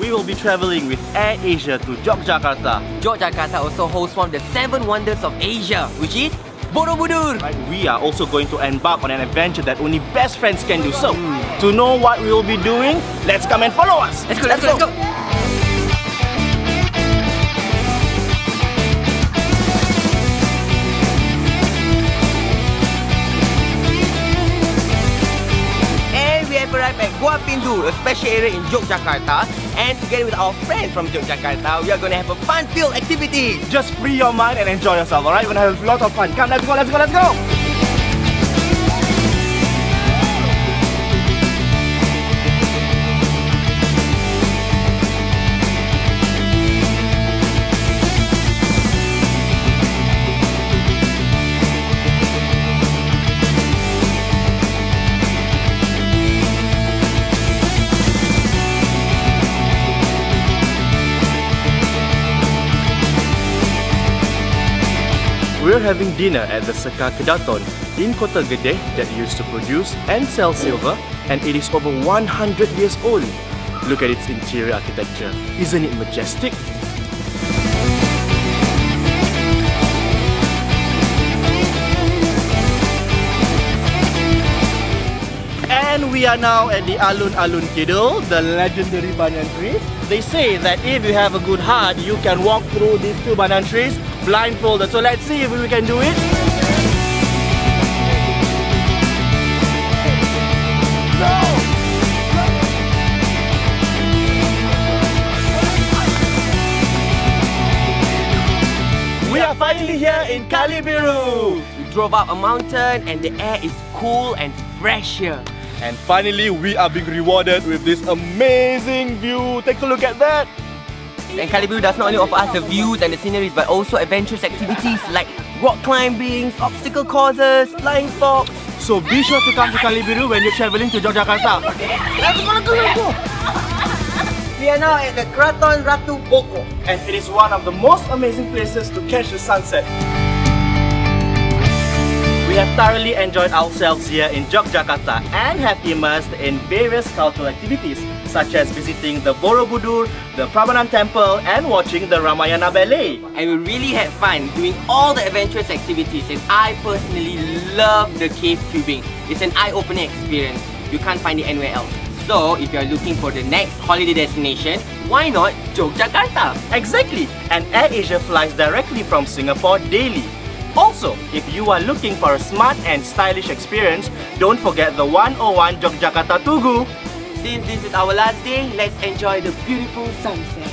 we will be traveling with AirAsia to Yogyakarta. Yogyakarta also hosts one of the seven wonders of Asia, which is Borobudur. Right, we are also going to embark on an adventure that only best friends can do. So, to know what we will be doing, let's come and follow us. Let's go, let's, go, let's go. Pindul, a special area in Yogyakarta. And together with our friends from Yogyakarta, we are going to have a fun-filled activity. Just free your mind and enjoy yourself, alright? We're gonna have a lot of fun. Come, let's go, let's go, let's go! We're having dinner at the Sekar Kedaton in Kotagede that used to produce and sell silver and it is over 100 years old. Look at its interior architecture. Isn't it majestic? And we are now at the Alun Alun Kidul, the legendary banyan tree. They say that if you have a good heart, you can walk through these two banyan trees blindfolded. So let's see if we can do it. We are finally here in Kalibiru. We drove up a mountain and the air is cool and fresh here. And finally, we are being rewarded with this amazing view. Take a look at that. And Kalibiru does not only offer us the views and the sceneries but also adventurous activities like rock climbing, obstacle courses, flying fox. So be sure to come to Kalibiru when you're traveling to Yogyakarta. We are now at the Kraton Ratu Boko. And it is one of the most amazing places to catch the sunset. We have thoroughly enjoyed ourselves here in Yogyakarta and have immersed in various cultural activities such as visiting the Borobudur, the Prambanan Temple and watching the Ramayana Ballet. And we really had fun doing all the adventurous activities and I personally love the cave tubing. It's an eye-opening experience. You can't find it anywhere else. So, if you're looking for the next holiday destination, why not Yogyakarta? Exactly! And AirAsia flies directly from Singapore daily. Also, if you are looking for a smart and stylish experience, don't forget the 101 Yogyakarta Tugu. Since this is our last day, let's enjoy the beautiful sunset.